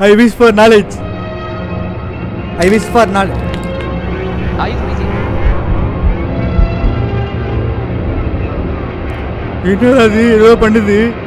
I wish for knowledge I wish for knowledge Ayush PG என்னடா அது ஏதோ பண்ணுது ஐ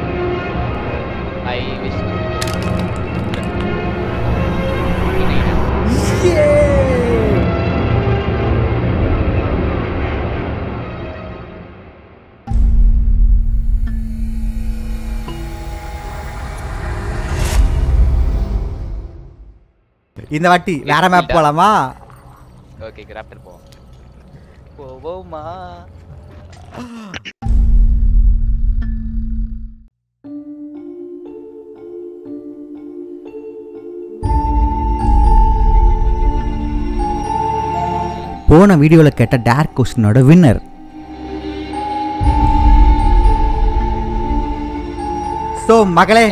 இந்த வாட்டி வேற மேப் போலாமா? ஓகே கிராஃப்டர் போவோம் போவோமா? போன வீடியோவில் கேட்ட டேர் கொஸ்டினோட வின்னர் ஸோ மகளே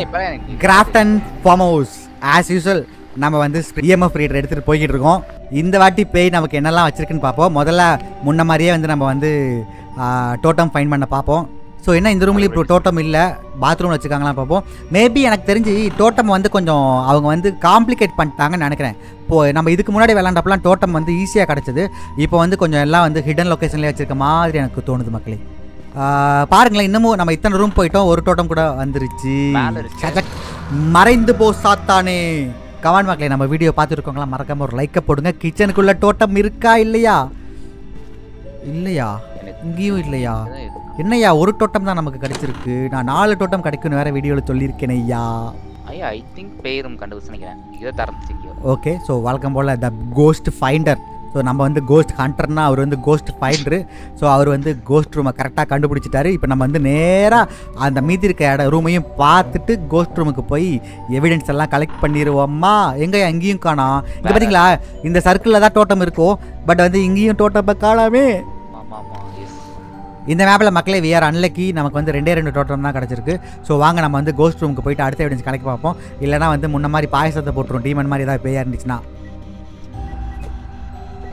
craft and farm house as usual நம்ம வந்து இஎம்எஃப் ரீடர் எடுத்துகிட்டு போய்கிட்டு இருக்கோம். இந்த வாட்டி பேய் நமக்கு என்னெல்லாம் வச்சிருக்குன்னு பார்ப்போம். முதல்ல முன்ன மாதிரியே வந்து நம்ம வந்து டோட்டம் ஃபைன் பண்ண பார்ப்போம். ஸோ என்ன இந்த ரூம்லேயும் இப்போ டோட்டம் இல்லை? பாத்ரூம் வச்சுருக்காங்களா பார்ப்போம். மேபி எனக்கு தெரிஞ்சு டோட்டம் வந்து கொஞ்சம் அவங்க வந்து காம்ப்ளிகேட் பண்ணிட்டாங்கன்னு நினைக்கிறேன். இப்போ நம்ம இதுக்கு முன்னாடி விளாண்டப்பலாம் டோட்டம் வந்து ஈஸியாக கிடச்சிது. இப்போ வந்து கொஞ்சம் எல்லாம் வந்து ஹிடன் லொக்கேஷன்லேயே வச்சிருக்க மாதிரி எனக்கு தோணுது மக்களே. பாருங்களேன் இன்னமும் நம்ம இத்தனை ரூம் போயிட்டோம். ஒரு டோட்டம் கூட வந்துருச்சு. மறைந்து போ சாத்தானே. கமெண்ட் மக்களே நம்ம வீடியோ பார்த்துருக்கோங்களா மறக்காம ஒரு லைக்கை போடுங்க. கிச்சனுக்குள்ள டோட்டம் இருக்கா இல்லையா? இல்லையா? இங்கேயும் இல்லையா. என்னய்யா ஒரு டோட்டம் தான் நமக்கு கிடைச்சிருக்கு. நான் நாலு டோட்டம் கிடைக்கும்னு வேற வீடியோவில் சொல்லியிருக்கேன் ஐயா ஐயா ஐ திங்க் பேரும் கண்டுபிடிச்சு நினைக்கிறேன். இதை திறந்துச்சு இங்கேயோ. ஓகே ஸோ வழக்கம் போல் த கோஸ்ட் ஃபைண்டர் ஸோ நம்ம வந்து கோஸ்ட் ஹண்டர்னா அவர் வந்து கோஸ்ட் ஃபைண்டரு ஸோ அவர் வந்து கோஸ்ட் ரூமை கரெக்டாக கண்டுபிடிச்சிட்டாரு. இப்போ நம்ம வந்து நேராக அந்த மீதி இருக்க இட ரூமையும் பார்த்துட்டு கோஸ்ட் ரூமுக்கு போய் எவிடன்ஸ் எல்லாம் கலெக்ட் பண்ணிடுவோம்மா எங்கே எங்கேயும் காணோம் இங்கே பார்த்தீங்களா இந்த சர்க்கிளில் தான் தோட்டம் இருக்கும் பட் வந்து இங்கேயும் தோட்டம் காணாமே. இந்த மேப்பில் மக்களே விஆர் அன்லக்கி நமக்கு வந்து ரெண்டே ரெண்டு டோட்டம் தான் கிடச்சிருக்கு. ஸோ வாங்க நம்ம வந்து கோஸ்ட் ரூமுக்கு போயிட்டு அடுத்த எவிடன்ஸ் கலெக்ட் பார்ப்போம். இல்லைனா வந்து முன்ன மாதிரி பாயசத்தை போட்டுரும். டீமன் மாதிரி ஏதாவது பேயா இருந்துச்சுன்னா.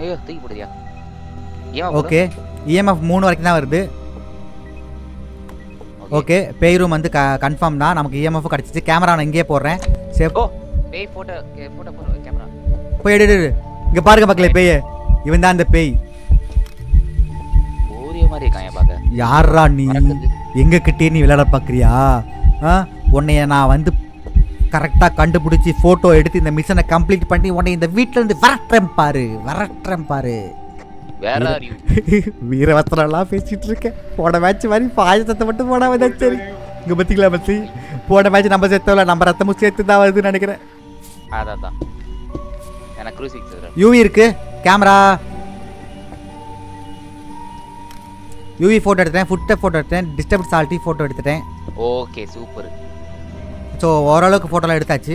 ஐயோ தூக்கி போடுறியா ஏன் ஓகே. இஎம்எஃப் மூணு வரைக்கும் தான் வருது. ஓகே. பேய் ரூம் வந்து கன்ஃபார்ம் தான். நமக்கு இஎம்எஃப் கிடச்சிச்சு. கேமரா நான் இங்கேயே போடுறேன். சேஃப் ஓ பேய் போட்டோ போட்டோ போட்டோ கேமரா போய் எடு இங்கே பாருங்க மக்களே பேய் இவன் தான் அந்த பேய் ஓரிய மாதிரி இருக்கான் ஏன் பார்க்க. யாரா நீ. எங்க கிட்டே நீ விளையாட பார்க்குறியா உன்னைய நான் வந்து கரெக்டாக கண்டுபிடிச்சி ஃபோட்டோ எடுத்து இந்த மிஷனை கம்ப்ளீட் பண்ணி உன்னை இந்த வீட்டில் இருந்து விரட்டுறேன் பாரு விரட்டுறேன் பாரு. வீரவசனம்லாம் பேசிட்டு இருக்கேன். போன மேட்ச் மாதிரி பாயசத்தை மட்டும் போட வந்தா சரி இங்க பார்த்தீங்களா பத்தி போன மேட்ச் நம்ம சேர்த்தோம்ல நம்ம ரத்தமும் சேர்த்து தான் வருதுன்னு நினைக்கிறேன். அதான் எனக்கு யூவி இருக்கு. கேமரா யூவி ஃபோட்டோ எடுத்தேன் ஃபுட்டை ஃபோட்டோ எடுத்தேன் டிஸ்டர்ப் சால்ட்டி ஃபோட்டோ எடுத்துட்டேன் ஓகே சூப்பர் ஸோ ஓரளவுக்கு ஃபோட்டோலாம் எடுத்தாச்சு.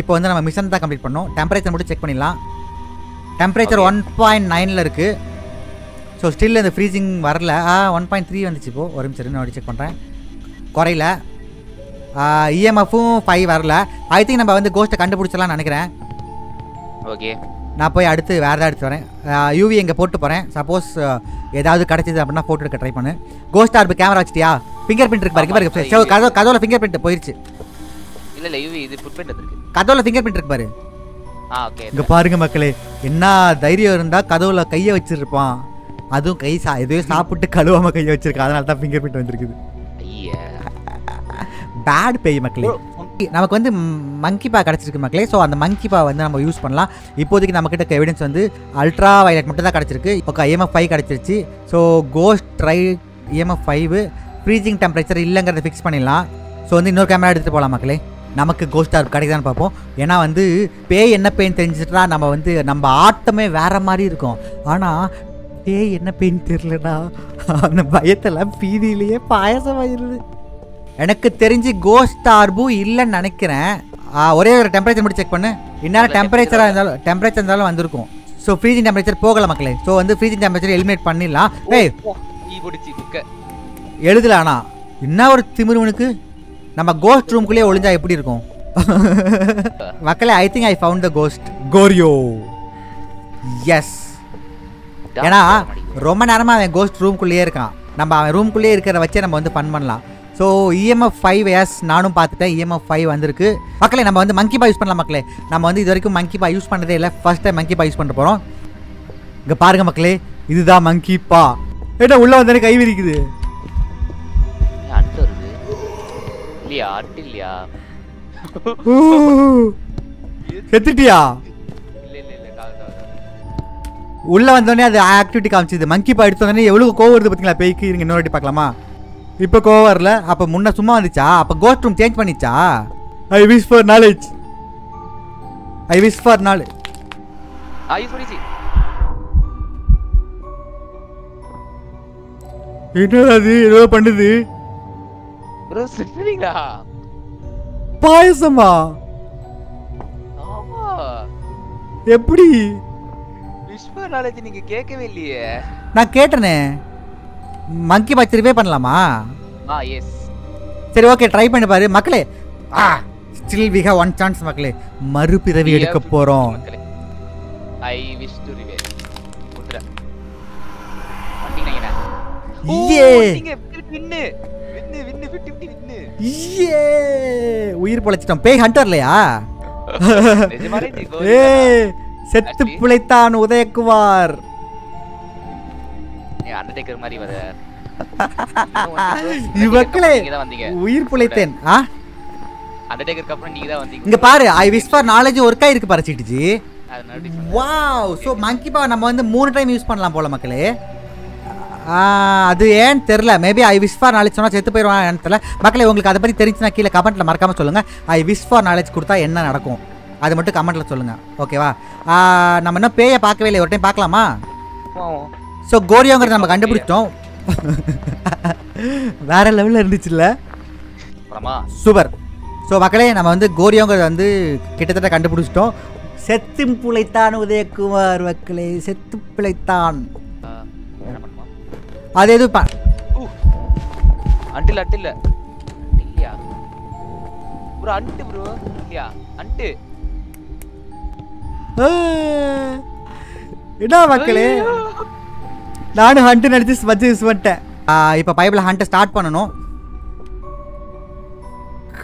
இப்போ வந்து நம்ம மிஷன் தான் கம்ப்ளீட் பண்ணோம். டெம்பரேச்சர் மட்டும் செக் பண்ணிடலாம். டெம்பரேச்சர். ஒன் பாயிண்ட் நைனில் இருக்குது ஸோ ஸ்டில் இந்த ஃப்ரீசிங் வரல. ஒன் பாயிண்ட் த்ரீ வந்துச்சு இப்போ. ஒரு நிமிஷம் நான் செக் பண்ணுறேன் குறையில. இஎம்எஃப்பும் ஃபைவ் வரல. ஐ திங்க் நம்ம வந்து கோஸ்ட்டை கண்டுபிடிச்சலாம்னு நினைக்கிறேன். ஓகே நான் போய் அடுத்து வேறு ஏதாவது எடுத்து வரேன். யூவி இங்கே போட்டு போகிறேன் சப்போஸ் ஏதாவது கிடச்சிது அப்படின்னா ஃபோட்டோ எடுக்க ட்ரை பண்ணு. கோஸ்ட் ஆர்பு கேமரா வச்சிட்டியா? ஃபிங்கர் பிரிண்ட் இருக்கு பாரு இங்க பாரு கதவு கதவுல ஃபிங்கர் பிரிண்ட் போயிருச்சு. இல்ல இல்ல யூவி இது ஃபுட் பிரிண்ட் இருக்கு கதவுல ஃபிங்கர் பிரிண்ட் இருக்கு பாரு. ஆ ஓகே இங்க பாருங்க மக்களே என்ன தைரியம் இருந்தா கதவுல கைய வச்சிருப்பான். அதுவும் கை சா எதுவும் சாப்பிட்டு கழுவாம கைய வச்சிருக்கான். அதனால தான் ஃபிங்கர் பிரிண்ட் வந்திருக்குது பேட் பேய் மக்களே. நமக்கு வந்து மங்கி பா கிடச்சிருக்கு மக்களே. ஸோ அந்த மங்கி பா வந்து நம்ம யூஸ் பண்ணலாம். இப்போதைக்கு நம்ம கிட்ட எவிடன்ஸ் வந்து அல்ட்ரா வயலட் மட்டும் தான் கிடச்சிருக்கு. ஓகே இஎம்எஃப் ஃபைவ் கிடச்சிருச்சு. So ghost try EMF five freezing temperature இல்லைங்கிறத ஃபிக்ஸ் பண்ணிடலாம். ஸோ வந்து இன்னொரு கேமரா எடுத்துகிட்டு போகலாம் மக்களே. நமக்கு கோஸ்ட் ஆர்ப் கிடைக்குதான்னு பார்ப்போம். ஏன்னா வந்து பேய் என்ன பேய்ன்னு தெரிஞ்சுட்டா நம்ம வந்து நம்ம ஆட்டமே வேற மாதிரி இருக்கும். ஆனால் பேய் என்ன பேய்ன்னு தெரிலனா அந்த பயத்தெல்லாம் பீதியிலேயே பாயசம் ஆயிருது எனக்கு தெரிஞ்சு கோஸ்ட் ஆர்பு இல்லைன்னு நினைக்கிறேன். ஒரே ஒரு டெம்பரேச்சர் மட்டும் செக் பண்ணு. இந்நேரம் டெம்பரேச்சராக இருந்தாலும் டெம்பரேச்சர் இருந்தாலும் வந்திருக்கும். ஸோ ஃப்ரீஜிங் டெம்பரேச்சர் போகல மக்களே. ஸோ வந்து ஃப்ரீஜிங் டெம்பரேச்சர் எலிமினேட் பண்ணிடலாம். ஏய் ஈ பிடிச்சி புக்க. எழுதல ஆனா. என்ன ஒரு திமிருவனுக்கு? நம்ம கோஸ்ட் ரூம்குள்ளேயே ஒளிஞ்சா எப்படி இருக்கும்? மக்களே I think I found the ghost choreo yes ஏன்னா ரொம்ப நேரமாக அவன் கோஸ்ட் ரூம்குள்ளேயே இருக்கான். நம்ம அவன் ரூம்குள்ளேயே இருக்கிற வச்சே நம்ம வந்து ஃபன் பண்ணலாம். ஸோ இஎம்எஃப் ஃபைவ் எஸ் நானும் பார்த்துட்டேன். இஎம்எஃப் ஃபைவ் வந்திருக்கு. மக்களே நம்ம வந்து மங்கி பா யூஸ் பண்ணலாம் மக்களே. நம்ம வந்து இது வரைக்கும் மங்கி பா யூஸ் பண்ணதே இல்லை. ஃபர்ஸ்ட் டைம் மங்கி பா யூஸ் பண்ண போகிறோம் இங்கே பாருங்க மக்களே. இதுதான் மங்கி பா ஏட்டா உள்ளே வந்தானே கை விரிக்குது? இல்லையா? ஊ, செத்துட்டியா இல்ல இல்ல இல்ல காது காது உள்ளே வந்தோடனே அது ஆக்டிவிட்டி காமிச்சிது. மங்கி பா எடுத்த உடனே எவ்வளோ கோவம் வருது பார்த்தீங்களா பேய்க்கு இருங்க இன்னொரு வாட்டி பார்க்கலாமா? இப்போ கோவம் வரல. அப்போ முன்ன சும்மா வந்துச்சா? அப்போ ghost room change பண்ணிச்சா? I wish for knowledge I wish for knowledge என்னடா அது ஏதோ பண்ணுது? ப்ரோ சரிங்களா பாயசமா ஆமா எப்படி விஸ்வ நாலேஜ் நீங்க கேட்கவே இல்லையே நான் கேட்டனே. மங்கி பாய் திருப்பே பண்ணலாமா? ஆ எஸ் சரி ஓகே ட்ரை பண்ணி பாரு. மக்களே ஆ still we have one chance மக்களே. மறுபிறவி எடுக்க போறோம். ஐ விஷ் டு ரிவே குடுத்துற வந்தீங்க ஏ நீங்க வின்னு உயிர் பொழைச்சிட்டோம். பேய் ஹண்டர் இல்லையா? ஏ செத்து பிழைத்தான் உதயகுமார். நீ அண்டர்டேக்கர் மாதிரி வர. இவக்களே நீங்க தான் வந்தீங்க. உயிர் பிழைத்தேன். ஆ? அண்டர்டேக்கருக்கு அப்புறம் நீங்க தான் வந்தீங்க. இங்க பாரு I wish for knowledge work ஆயிருக்கு பாரு சீட்டுஜி வாவ் ஸோ மங்கி பா நம்ம வந்து மூணு டைம் யூஸ் பண்ணலாம் போல மக்களே. அது ஏன்னு தெரில maybe I wish for knowledge சொன்னால் செத்து போயிடுவான்னு தெரில மக்களே உங்களுக்கு அதை பற்றி தெரிஞ்சுன்னா கீழே கமெண்ட்டில் மறக்காமல் சொல்லுங்கள் ஐ விஷ் ஃபார் நாலேஜ் கொடுத்தா என்ன நடக்கும்? அது மட்டும் கமெண்ட்டில் சொல்லுங்கள் ஓகேவா நம்ம இன்னும் பேயை பார்க்கவே இல்லை ஒரு டைம் பார்க்கலாமா. ஸோ கோரியோங்கிறத நம்ம கண்டுபிடிச்சிட்டோம். வேற லெவலில் இருந்துச்சுல்ல. சூப்பர் ஸோ மக்களே நம்ம வந்து கோரியோங்கிறத வந்து கிட்டத்தட்ட கண்டுபிடிச்சிட்டோம். செத்து பிழைத்தான் உதயகுமார் மக்களே. செத்து பிழைத்தான் அது எது ப- அண்டில் அண்டில். இல்லையா? Bro and bro. இல்லையா? அண்டு. என்ன மக்களே? நானும் ஹண்ட்டு நடிச்சு வச்சு யூஸ் பண்ணிட்டேன் இப்போ பைபிள் ஹண்ட்டை ஸ்டார்ட் பண்ணணும்.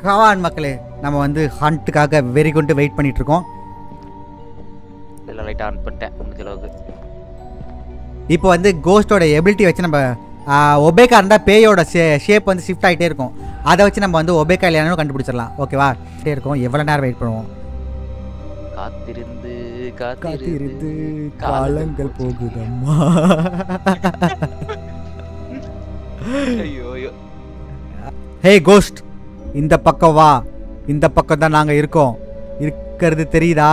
கவான் மக்களே. நம்ம வந்து ஹண்ட்டுக்காக வெறி கொண்டு வெயிட் பண்ணிட்டு இருக்கோம். இதெல்லாம் லைட் ஆன் பண்ணிட்டேன் முடிஞ்ச அளவுக்கு. இப்போ வந்து கோஸ்டோட எபிலிட்டி வச்சு நம்ம ஒபேக்கா இருந்தால் பேயோட ஷே ஷேப் வந்து ஷிஃப்ட் ஆகிட்டே இருக்கும். அதை வச்சு நம்ம வந்து ஒபேக்கா இல்லையானு கண்டுபிடிச்சிடலாம். ஓகேவா கிட்டே இருக்கும். எவ்வளோ நேரம் வெயிட் பண்ணுவோம்? காத்திருந்து காத்திருந்து காத்திருந்து காலங்கள் போகுதம்மா. ஐயோ ஐயோ ஹே கோஸ்ட் இந்த பக்கம் வா. இந்த பக்கம் தான் நாங்கள் இருக்கோம். இருக்கிறது தெரியுதா?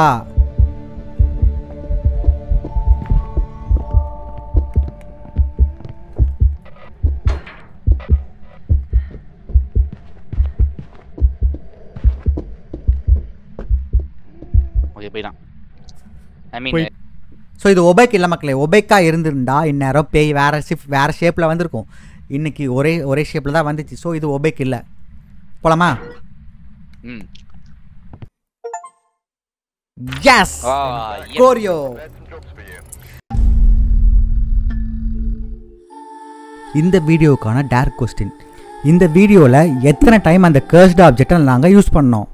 ஓகே போயிடலாம். ஐ மீன் ஸோ இது ஒபேக் இல்லை மக்களே ஒபேக்கா இருந்திருந்தா இந்நேரம் பேய் வேற ஷிஃப்ட் வேற ஷேப்பில் வந்திருக்கும். இன்னைக்கு ஒரே ஒரே ஷேப்பில் தான் வந்துச்சு. ஸோ இது ஒபேக் இல்லை. போலாமா? ம். எஸ். கோரியோ இந்த வீடியோக்கான டேர் கொஸ்டின் இந்த வீடியோவில் எத்தனை டைம் அந்த கர்ஸ்ட் ஆப்ஜெக்டை நாங்கள் யூஸ் பண்ணோம்?